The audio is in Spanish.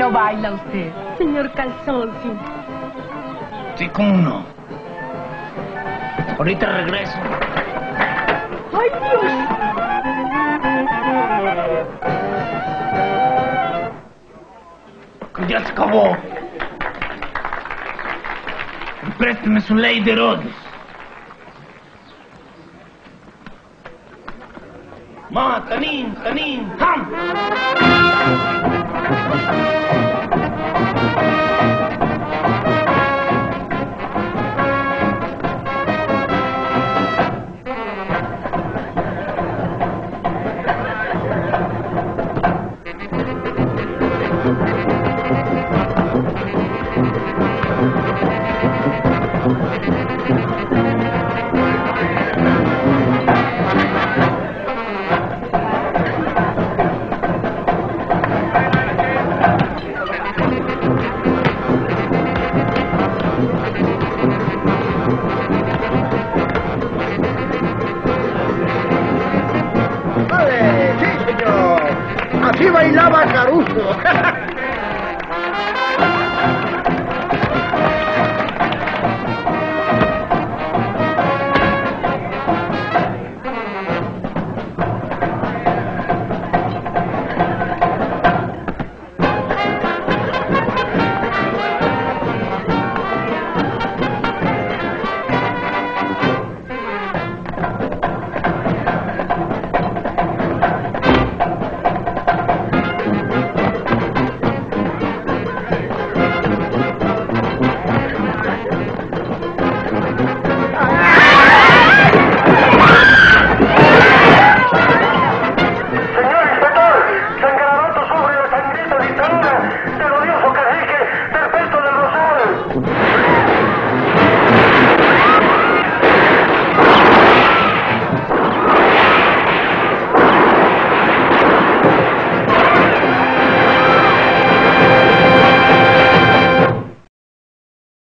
no baila usted? Señor Calzón, sí. Sí, cómo no. Ahorita regreso. ¡Ay, Dios! Que ya se acabó. Présteme su ley de Herodes. Ma, come in, come come! Así bailaba Caruso.